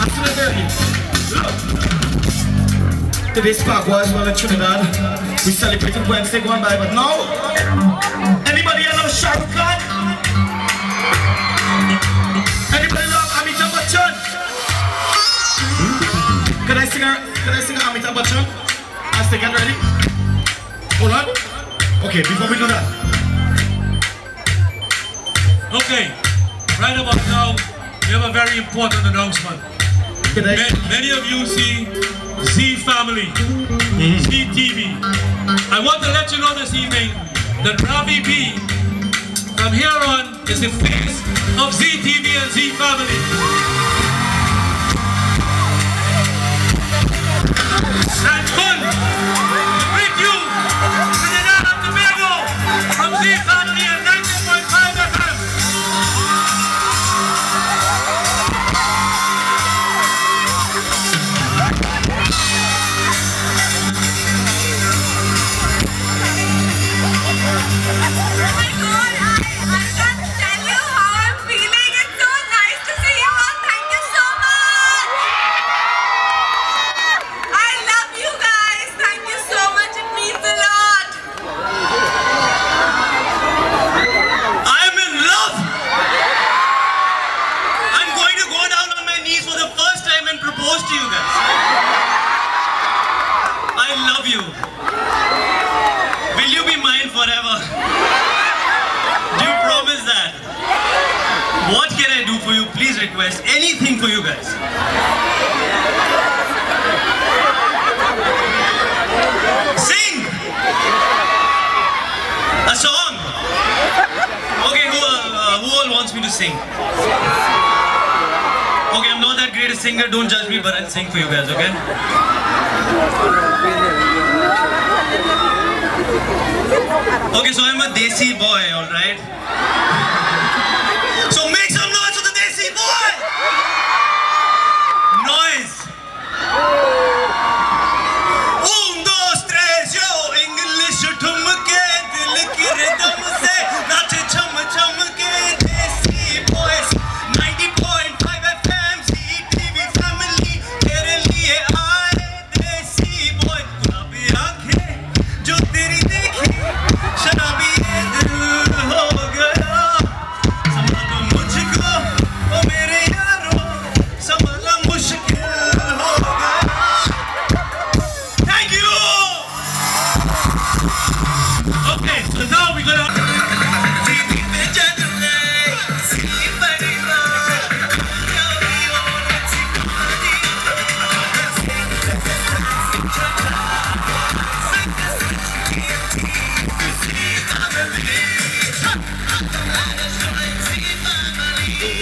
Look. Today's Spark was well in Trinidad. We celebrated Wednesday going by, but now, anybody love Shah Rukh Khan? Anybody love Amitabh Bachchan? Can I sing a, can I sing a Amitabh Bachchan? As they get ready? Hold on. Okay, before we do that, Okay, right about now, we have a very important announcement. Can I, Ma- Many of you see Zee Family, mm-hmm. Zee TV. I want to let you know this evening that Ravi B, from here on, is the face of Zee TV and Zee Family. Guys. I love you. Will you be mine forever? Do you promise that? What can I do for you? Please request anything for you guys. Sing! A song! Okay, who, uh, who all wants me to sing? Okay, I'm not that great singer, don't judge me, but I'll sing for you guys, okay? Okay, so I'm a desi boy, alright?